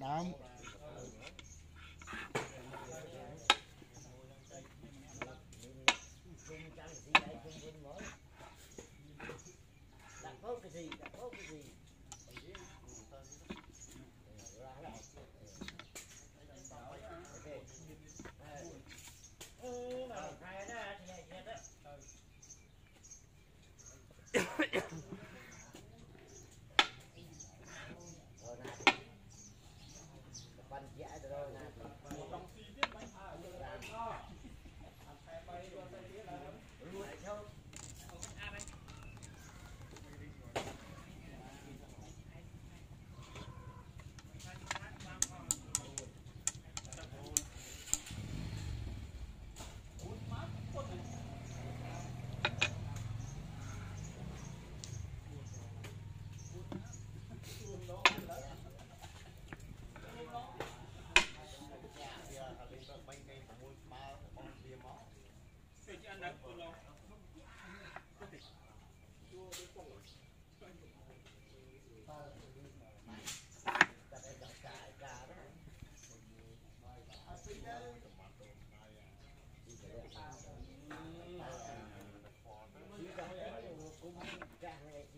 động Đặt có cái gì, đặt có cái gì? Thank you.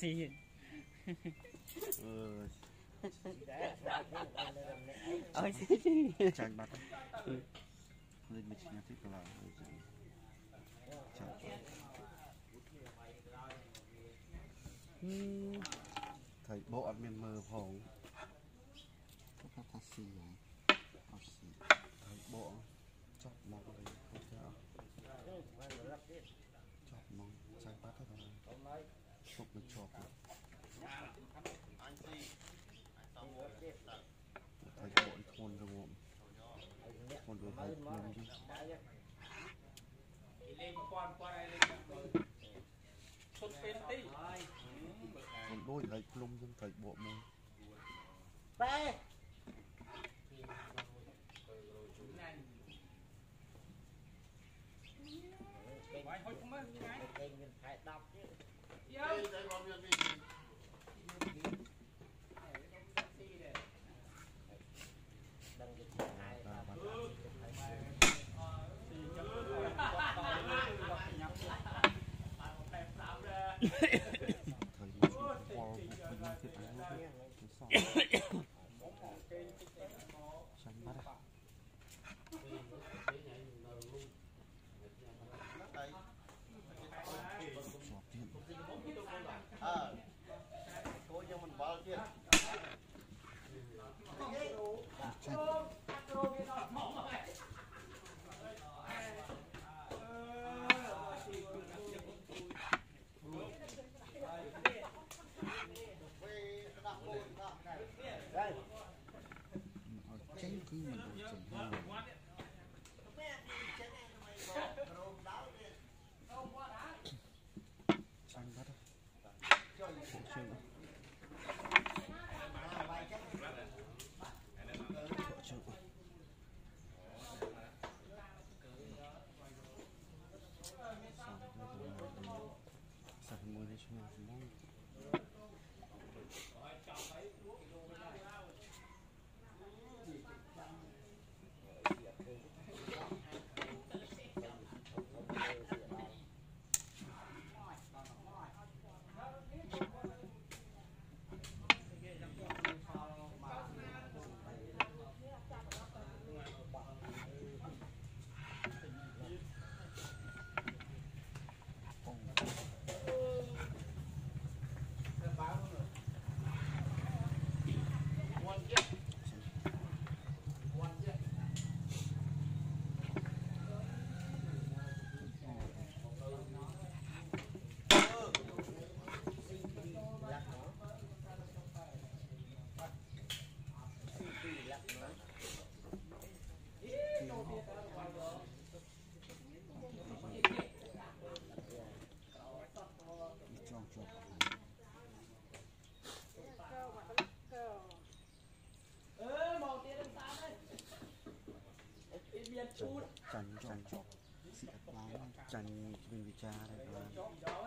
taxi ừ. Ôi xí xí Chẳng bắt Lên mình xin thích là Chẳng bắt Thầy bộ ăn miền mờ phòng Các ta taxi này Thầy bộ Chọc mong đây Không mong Chẳng bắt hết rồi ទុកដូចជាប់អញស៊ីអញតោងទៀតតើតែបកធ្ងន់រងំធ្ងន់ដូចខ្ញុំលេងពាន់ពាន់ឲ្យលេងឈុតពេលទីខ្ញុំដូចឲ្យភ្លុំខ្ញុំត្រូវបកមួយបែ There's one ចាញ់គ្មានវិចារដែរបាទ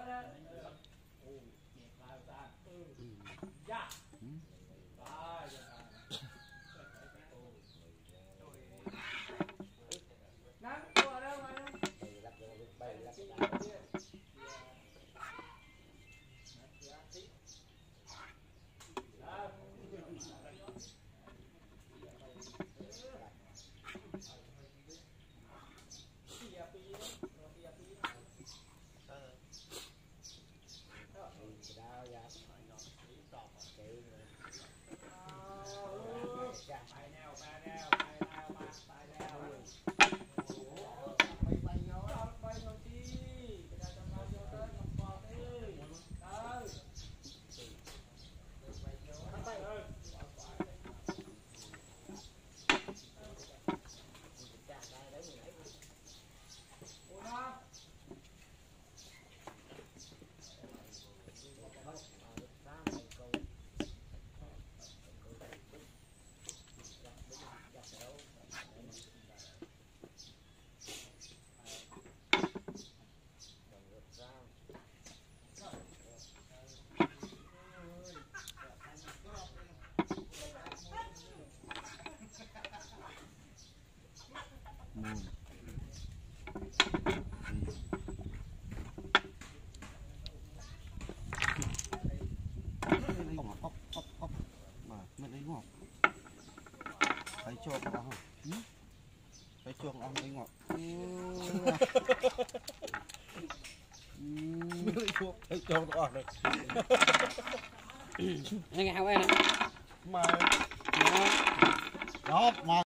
thấy chuông nó không? Thấy chuông ông lấy ngọt. Lấy chuông thấy chuông nó rồi. Nó ngào quá nè mà đó mà